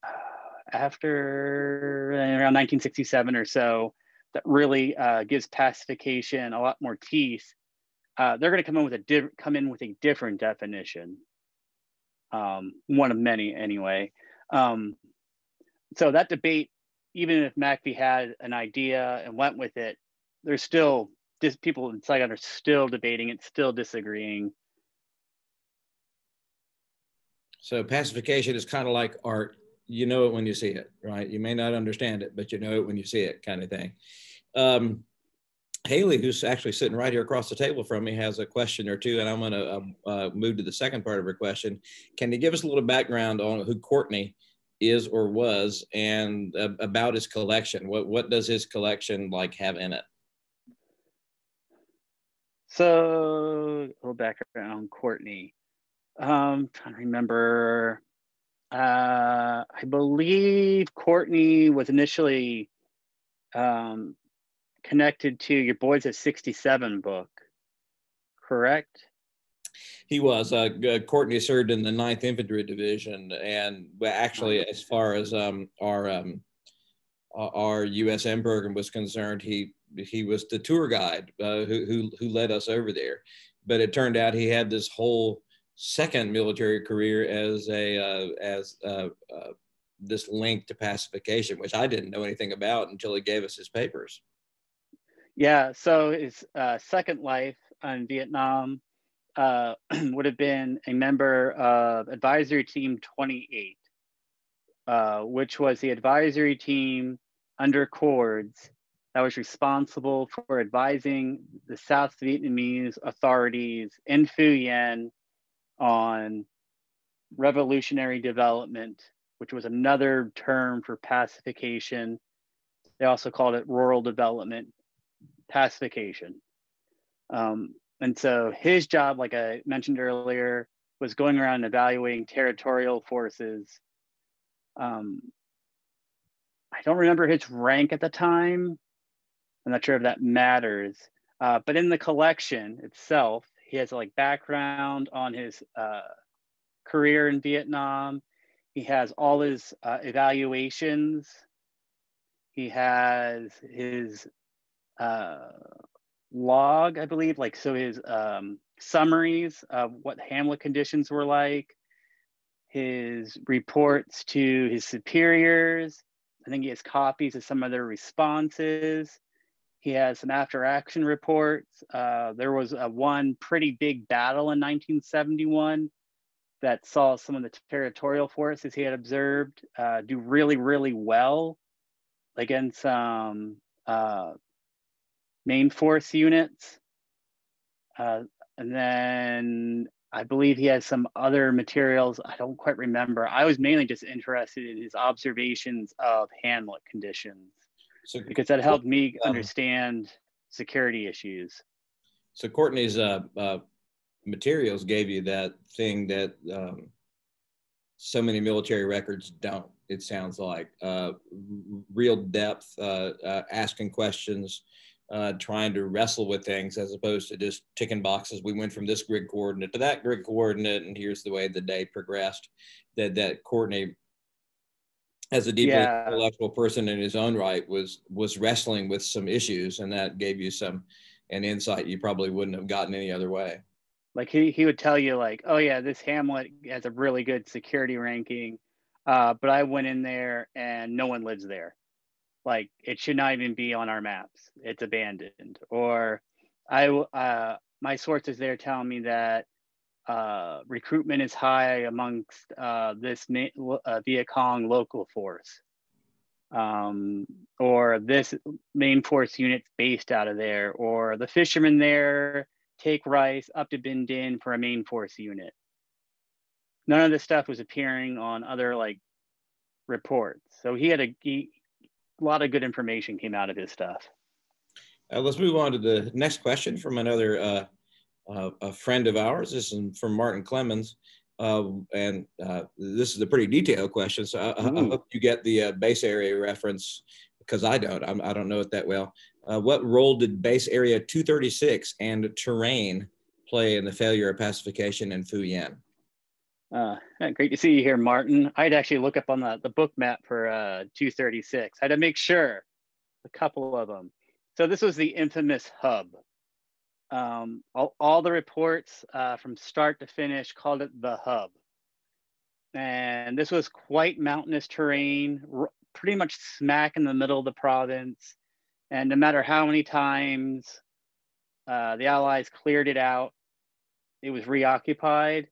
Speaker 2: after around 1967 or so that really uh, gives pacification a lot more teeth. Uh, they're going to come in with a come in with a different definition, um, one of many anyway. Um, so that debate, even if MACV had an idea and went with it, there's still people in Saigon are still debating it, still disagreeing.
Speaker 1: So pacification is kind of like art. You know it when you see it, right? You may not understand it, but you know it when you see it, kind of thing. Um, Haley, who's actually sitting right here across the table from me, has a question or two, and I'm going to uh, uh, move to the second part of her question. Can you give us a little background on who Courtney is or was, and uh, about his collection? What what does his collection like have in it?
Speaker 2: So, a little background on Courtney. Um, trying to remember. Uh, I believe Courtney was initially um, connected to your Boys of '67 book, correct?
Speaker 1: He was. Uh, Courtney served in the 9th Infantry Division, and actually, as far as um, our um, our USM program was concerned, he he was the tour guide uh, who, who who led us over there. But it turned out he had this whole second military career as a uh, as uh, uh this link to pacification, which I didn't know anything about until he gave us his papers.
Speaker 2: Yeah, so his uh, second life in Vietnam uh, would have been a member of Advisory Team 28, uh, which was the advisory team under CORDS that was responsible for advising the South Vietnamese authorities in Phu Yen on revolutionary development, which was another term for pacification. They also called it rural development pacification. Um, and so his job, like I mentioned earlier, was going around evaluating territorial forces. Um, I don't remember his rank at the time. I'm not sure if that matters. Uh, but in the collection itself, he has like background on his uh, career in Vietnam. He has all his uh, evaluations. He has his uh, log, I believe, like so his um, summaries of what Hamlet conditions were like, his reports to his superiors. I think he has copies of some of their responses. He has some after action reports. Uh, there was a one pretty big battle in 1971 that saw some of the territorial forces he had observed uh, do really, really well against um, uh, main force units. Uh, and then I believe he has some other materials. I don't quite remember. I was mainly just interested in his observations of Hamlet conditions so, because that helped me um, understand security issues.
Speaker 1: So Courtney's uh, uh, materials gave you that thing that um, so many military records don't. It sounds like uh, real depth, uh, uh, asking questions, uh, trying to wrestle with things as opposed to just ticking boxes. We went from this grid coordinate to that grid coordinate, and here's the way the day progressed. That that Courtney, as a deeply yeah. intellectual person in his own right, was was wrestling with some issues, and that gave you some an insight you probably wouldn't have gotten any other way.
Speaker 2: Like he he would tell you like, oh yeah, this Hamlet has a really good security ranking. Uh, but I went in there and no one lives there. Like it should not even be on our maps. It's abandoned. Or I, uh, my sources there tell me that uh, recruitment is high amongst uh, this uh, Viet Cong local force. Um, or this main force unit's based out of there, or the fishermen there take rice up to Binh Dinh for a main force unit. None of this stuff was appearing on other like reports. So he had a, a lot of good information came out of his stuff.
Speaker 1: Uh, let's move on to the next question from another uh, uh, a friend of ours. This is from Martin Clemens. Uh, and uh, this is a pretty detailed question, so I, I hope you get the uh, base area reference because I don't. I'm, I do not know it that well. Uh, what role did base area 236 and terrain play in the failure of pacification in Yen?
Speaker 2: Uh, great to see you here, Martin. I'd actually look up on the, the book map for uh, 236. I had to make sure a couple of them. So this was the infamous hub. Um, all, all the reports uh, from start to finish called it the hub. And this was quite mountainous terrain, pretty much smack in the middle of the province. And no matter how many times uh, the Allies cleared it out, it was reoccupied.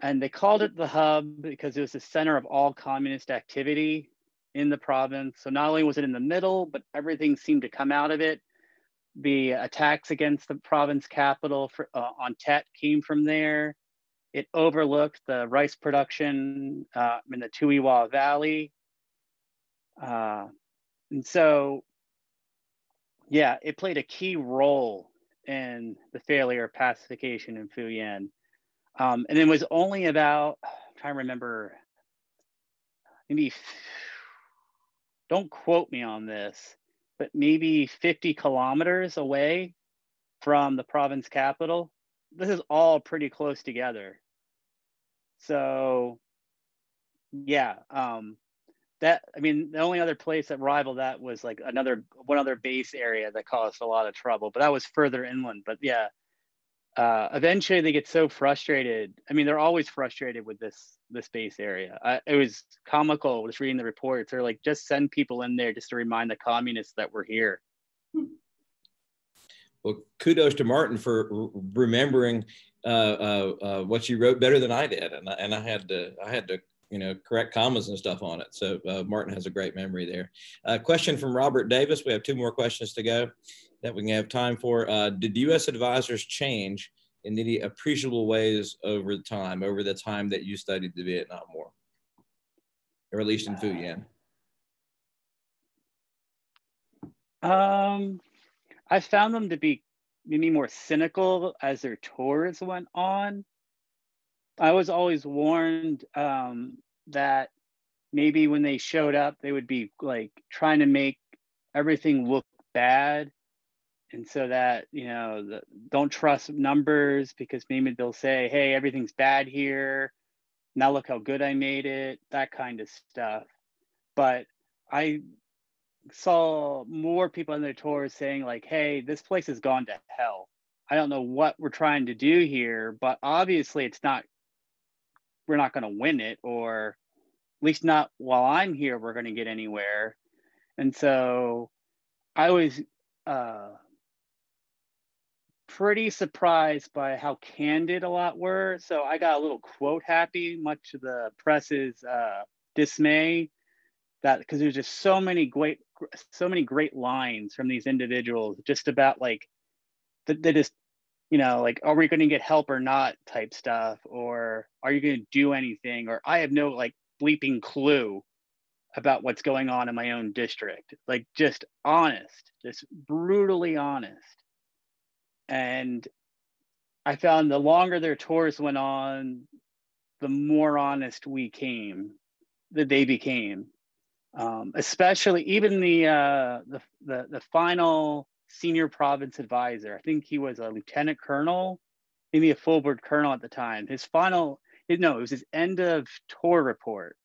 Speaker 2: And they called it the hub because it was the center of all communist activity in the province. So not only was it in the middle, but everything seemed to come out of it. The attacks against the province capital for, uh, on Tet came from there. It overlooked the rice production uh, in the Tuy Hoa Valley. Uh, and so yeah, it played a key role in the failure of pacification in Yen. Um, and it was only about, I'm trying to remember, maybe, don't quote me on this, but maybe 50 kilometers away from the province capital. This is all pretty close together. So, yeah, um, that I mean, the only other place that rivaled that was like another one other base area that caused a lot of trouble, but that was further inland. But yeah, uh, eventually they get so frustrated. I mean, they're always frustrated with this this base area. I, it was comical just reading the reports. They're like, just send people in there just to remind the communists that we're here.
Speaker 1: Well, kudos to Martin for remembering uh, uh, uh, what you wrote better than I did, and I, and I had to I had to you know, correct commas and stuff on it. So uh, Martin has a great memory there. Uh, question from Robert Davis. We have two more questions to go that we can have time for. Uh, did U.S. advisors change in any appreciable ways over the time, over the time that you studied the Vietnam War, or at least in Phu Yen?
Speaker 2: Um, I found them to be maybe more cynical as their tours went on. I was always warned um, that maybe when they showed up, they would be like trying to make everything look bad. And so that, you know, the, don't trust numbers because maybe they'll say, hey, everything's bad here. Now look how good I made it, that kind of stuff. But I saw more people on their tours saying, like, hey, this place has gone to hell. I don't know what we're trying to do here, but obviously it's not we're not going to win it or at least not while i'm here we're going to get anywhere and so i was uh, pretty surprised by how candid a lot were so i got a little quote happy much to the press's uh, dismay that because there's just so many great so many great lines from these individuals just about like they just you know, like, are we going to get help or not type stuff, or are you going to do anything, or I have no like bleeping clue about what's going on in my own district. Like, just honest, just brutally honest. And I found the longer their tours went on, the more honest we came, that they became. Um, especially even the, uh, the the the final senior province advisor. I think he was a lieutenant colonel, maybe a full board colonel at the time. His final, no, it was his end of tour report.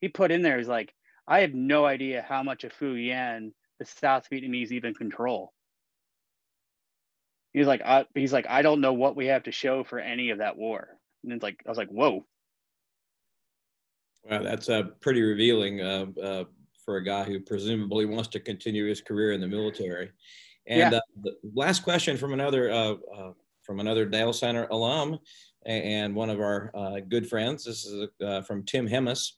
Speaker 2: He put in there, he's like, I have no idea how much of Phu Yen the South Vietnamese even control. He's like, I, he's like, I don't know what we have to show for any of that war. And it's like, I was like, whoa.
Speaker 1: Well, that's uh, pretty revealing uh, uh, for a guy who presumably wants to continue his career in the military. And yeah. Uh, the last question from another uh, uh, from another Dale Center alum and one of our good friends. This is from Tim Hemis.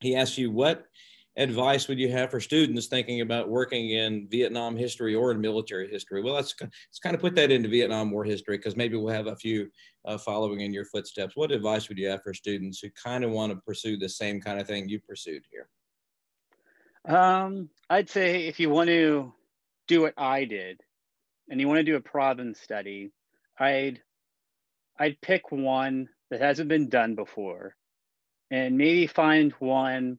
Speaker 1: He asks you what advice would you have for students thinking about working in Vietnam history or in military history? Well, let's, let's kind of put that into Vietnam War history because maybe we'll have a few uh, following in your footsteps. What advice would you have for students who kind of want to pursue the same kind of thing you pursued here?
Speaker 2: Um, I'd say if you want to do what I did and you want to do a province study, I'd I'd pick one that hasn't been done before and maybe find one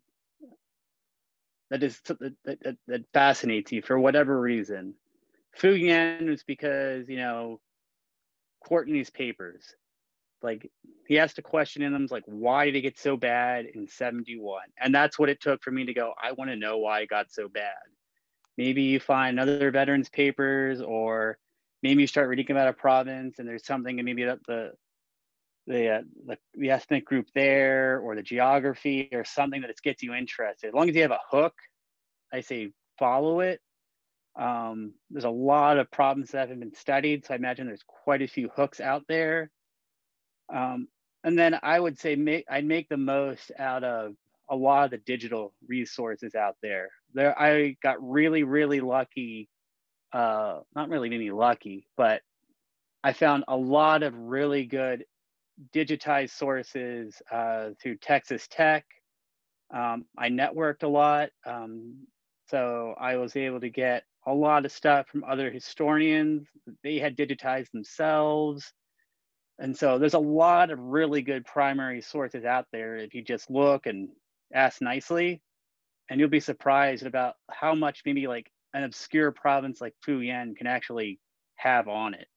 Speaker 2: that is that, that, that fascinates you for whatever reason. Phu Yen was because you know Courtney's papers. Like he asked a question in them, like, why did it get so bad in 71? And that's what it took for me to go, I want to know why it got so bad. Maybe you find other veterans papers, or maybe you start reading about a province and there's something, and maybe that the the uh, the, the ethnic group there or the geography or something that gets you interested. As long as you have a hook, I say follow it. Um, there's a lot of problems that haven't been studied, so I imagine there's quite a few hooks out there. Um, and then I would say make, I'd make the most out of a lot of the digital resources out there. There, I got really, really lucky. Uh, not really any lucky, but I found a lot of really good digitized sources uh, through Texas Tech. Um, I networked a lot. Um, so I was able to get a lot of stuff from other historians. They had digitized themselves. And so there's a lot of really good primary sources out there if you just look and ask nicely. And you'll be surprised about how much maybe like an obscure province like Yen can actually have on it.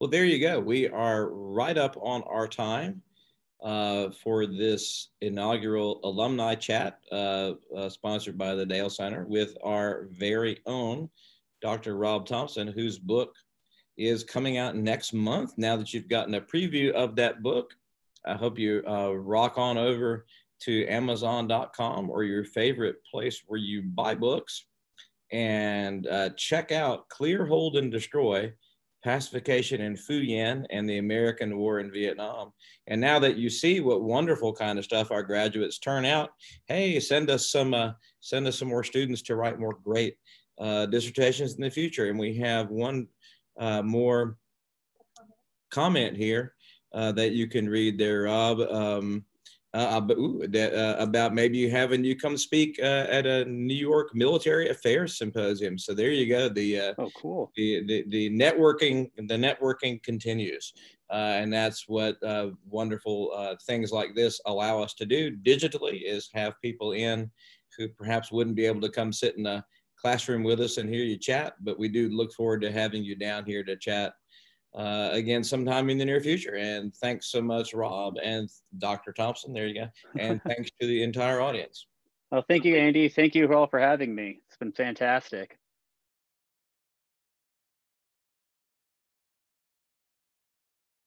Speaker 1: Well, there you go. We are right up on our time uh, for this inaugural alumni chat uh, uh, sponsored by the Dale Center with our very own Dr. Rob Thompson, whose book is coming out next month. Now that you've gotten a preview of that book, I hope you uh, rock on over to Amazon.com or your favorite place where you buy books and uh, check out Clear, Hold, and Destroy pacification in Yen and the American War in Vietnam. And now that you see what wonderful kind of stuff our graduates turn out, hey, send us some uh, send us some more students to write more great uh, dissertations in the future. And we have one uh, more comment here uh, that you can read there, Rob. Um, uh, ooh, that, uh, about maybe you having you come speak uh, at a New York Military Affairs Symposium. So there you go. The
Speaker 2: uh, oh, cool.
Speaker 1: The, the, the networking the networking continues, uh, and that's what uh, wonderful things like this allow us to do digitally. Is have people in who perhaps wouldn't be able to come sit in a classroom with us and hear you chat, but we do look forward to having you down here to chat uh, again sometime in the near future. And thanks so much, Rob and Dr. Thompson. There you go. And thanks to the entire audience.
Speaker 2: Well, thank you, Andy. Thank you all for having me. It's been fantastic.